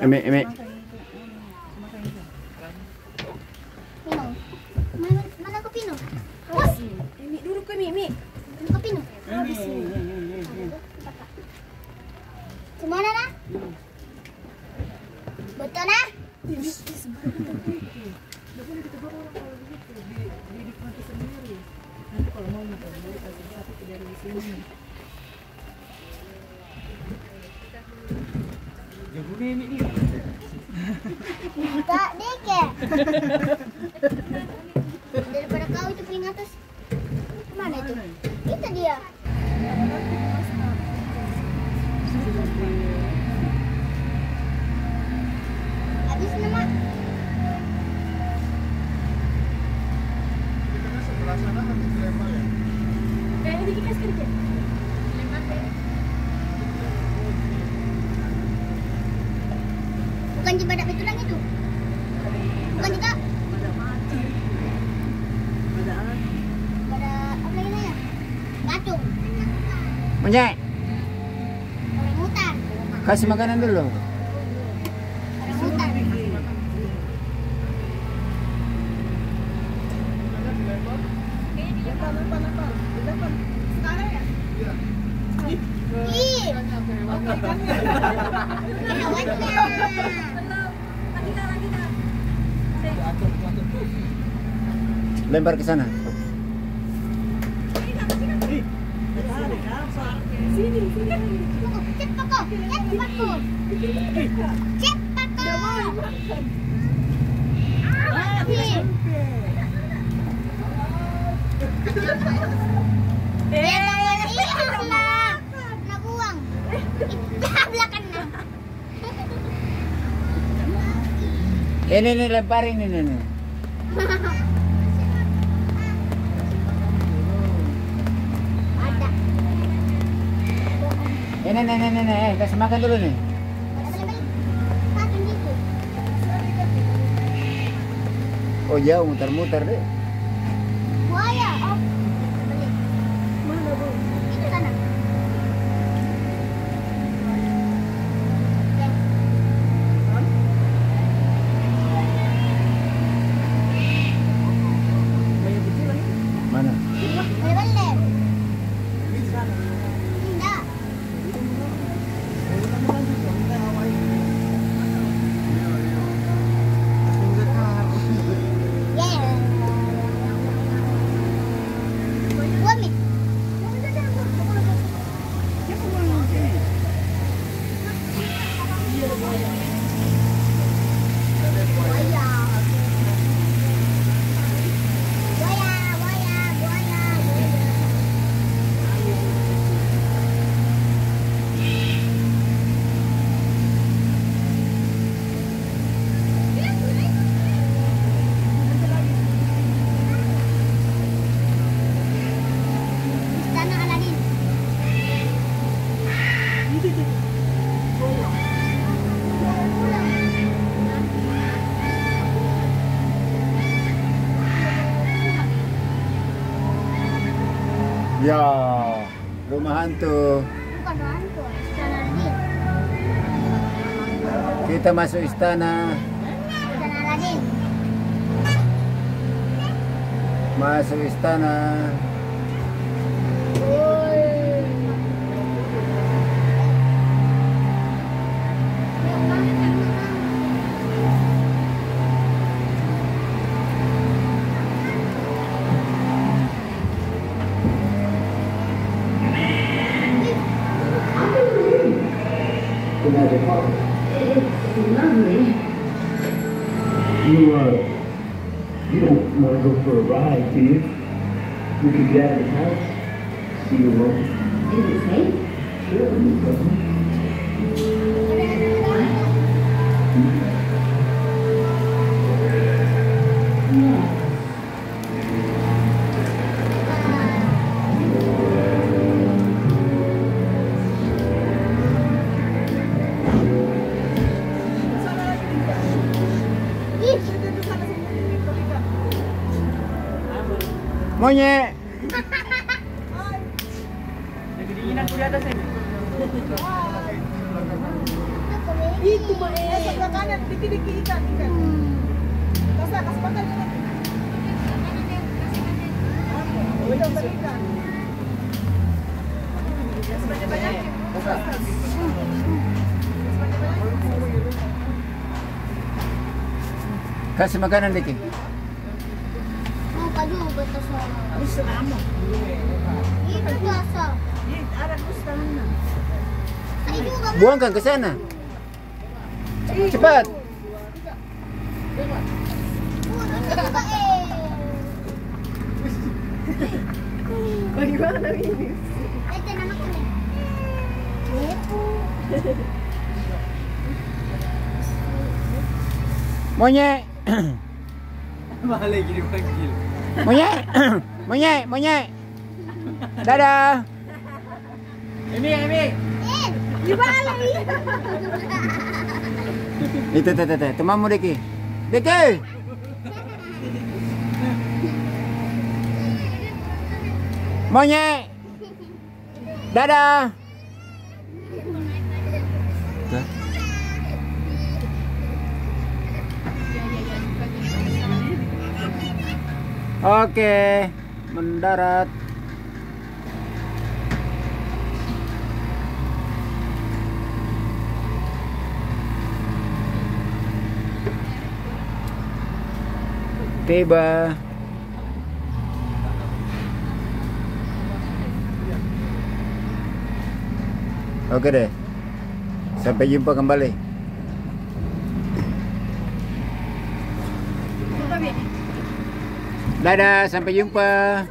Eme, eme. Pino. Mana, mana ko Pino? Bos, Mi duduk ke Mi, Mi. mana na? Tak That naked. badak betulan itu. Bukan juga. Pada apa lagi namanya? Gacung. Monyet, Orang hutan. kasih makanan dulu. Orang hutan. Ih, lawannya. Lempar ke sana. Cepat kok, cepat kok. Cepat kok. Ih. Dia buang. Dah belakang nak. Ini nih lemparin ini nih. Ini nih nih nih, nih. Eh, kasih makan dulu nih. Oh jauh muter-muter deh. Ya, rumah hantu. Bukan hantu, Istana Aladin. Kita masuk istana, Istana Aladin. masuk istana. You, uh, you don't want to go for a ride, do you? We could get out of the house, see you alone. Is it safe? Sure, no problem. Monyet. Itu mah eh. Sebelah kanan, dikit-dikit ikan, ikan. Kasih, kasih makan ikan. Udah, udah ikan. Sebanyak-banyak. Kasih makanan dikit. Buangkan ke sana. Cepat. Bagaimana ini? Monyet. Malah gini panggil. Monyet. Monyet, monyet. Dadah. Emi, Emi. Gimana ini? Itu, itu, itu, itu. Temanmu Diki. Diki. Monyet. Dadah. Dah. Oke, mendarat. Tiba. Oke deh. Sampai jumpa kembali. Dadah, sampai jumpa.